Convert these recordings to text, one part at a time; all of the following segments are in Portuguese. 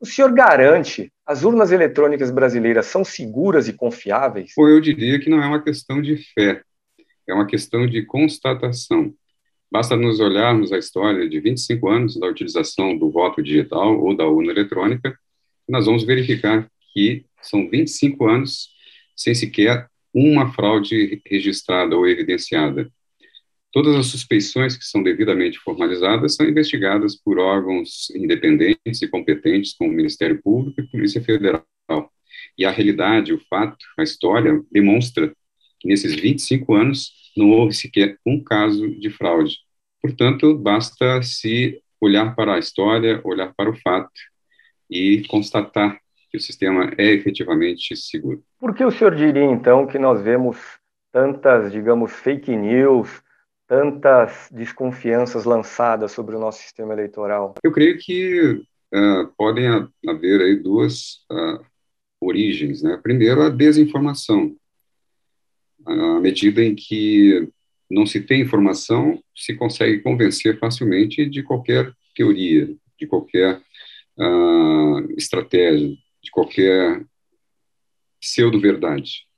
O senhor garante as urnas eletrônicas brasileiras são seguras e confiáveis? Ou eu diria que não é uma questão de fé, é uma questão de constatação. Basta nos olharmos a história de 25 anos da utilização do voto digital ou da urna eletrônica, nós vamos verificar que são 25 anos sem sequer uma fraude registrada ou evidenciada. Todas as suspeições que são devidamente formalizadas são investigadas por órgãos independentes e competentes, como o Ministério Público e Polícia Federal. E a realidade, o fato, a história demonstra que nesses 25 anos não houve sequer um caso de fraude. Portanto, basta se olhar para a história, olhar para o fato e constatar que o sistema é efetivamente seguro. Por que o senhor diria, então, que nós vemos tantas, digamos, fake news, tantas desconfianças lançadas sobre o nosso sistema eleitoral? Eu creio que uh, podem haver aí duas uh, origens. Né? Primeiro, a desinformação. À medida em que não se tem informação, se consegue convencer facilmente de qualquer teoria, de qualquer uh, estratégia, de qualquer pseudo-verdade.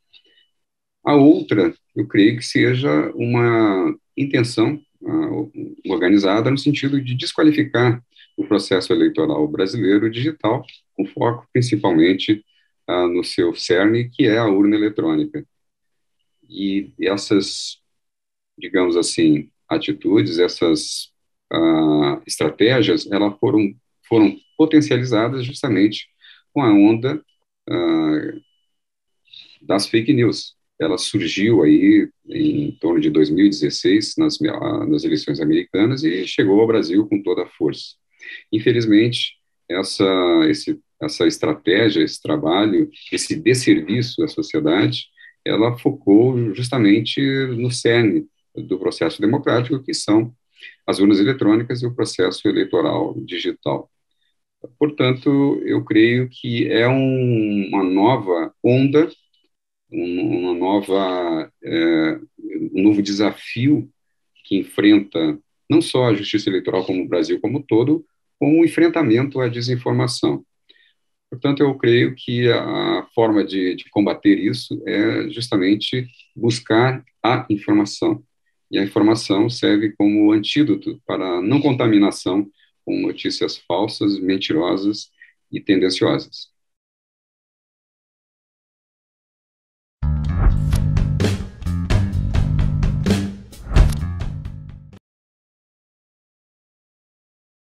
A outra, eu creio que seja uma intenção uh, organizada no sentido de desqualificar o processo eleitoral brasileiro digital, com foco principalmente uh, no seu cerne, que é a urna eletrônica. E essas, digamos assim, atitudes, essas uh, estratégias, elas foram, foram potencializadas justamente com a onda das fake news, ela surgiu aí em torno de 2016 nas, nas eleições americanas e chegou ao Brasil com toda a força. Infelizmente, essa, esse, essa estratégia, esse trabalho, esse desserviço à sociedade, ela focou justamente no cerne do processo democrático, que são as urnas eletrônicas e o processo eleitoral digital. Portanto, eu creio que é um, uma nova onda uma nova, é, um novo desafio que enfrenta não só a justiça eleitoral como o Brasil como todo, com o enfrentamento à desinformação. Portanto, eu creio que a forma de, de combater isso é justamente buscar a informação. E a informação serve como antídoto para a não contaminação com notícias falsas, mentirosas e tendenciosas.